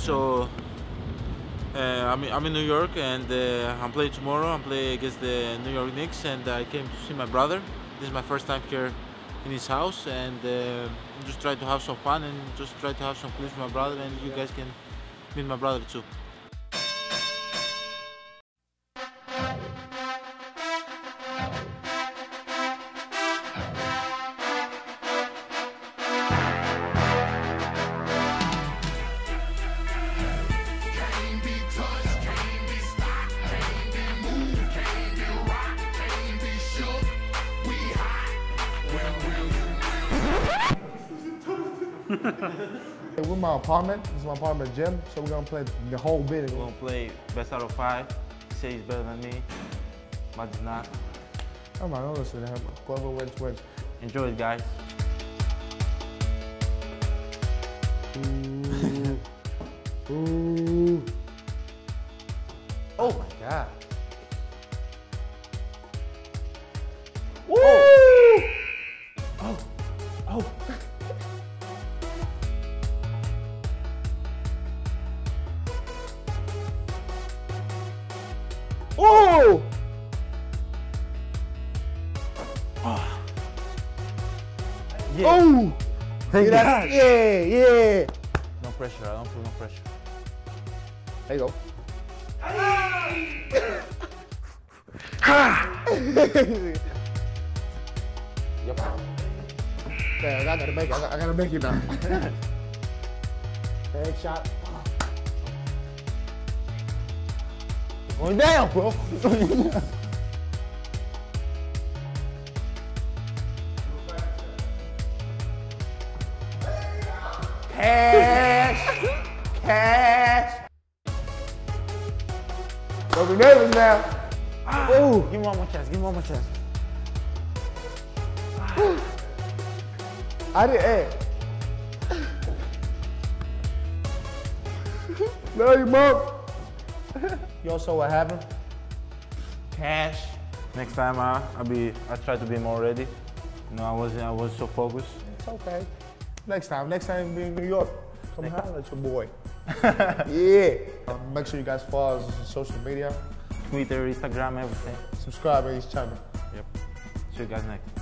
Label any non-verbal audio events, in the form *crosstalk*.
So uh, I'm, I'm in New York and uh, I'm playing tomorrow. I'm playing against the New York Knicks and I came to see my brother. This is my first time here in his house and uh, just try to have some fun and just try to have some clips with my brother and you guys can meet my brother too. *laughs* We're in my apartment. This is my apartment gym, so we're gonna play the whole bit. We're gonna play best out of five. He says he's better than me, but he's not. Oh I'm not listen to him. Whoever wins, wins. Enjoy it, guys. Ooh. Ooh. Oh my God. Woo! Oh. Ah. Oh! Yeah. Oh! Thank Yeah, yeah, yeah. No pressure. I don't feel no pressure. There you go. Yep. Man, I gotta make it. I gotta, I gotta make it now. *laughs* Big shot. Going down, bro. Cash. Cash. Don't be nervous now. Ooh. Give me one more chance. Give me one more chance. I didn't. Hey. *laughs* Love you, mom. *laughs* you also what happened? Cash. Next time, I I'll be. I try to be more ready. You know, I wasn't. I was so focused. It's okay. Next time. Next time be in New York. Come holler at your boy. *laughs* yeah. Um, make sure you guys follow us on social media. Twitter, Instagram, everything. Subscribe to his channel. Yep. See you guys next.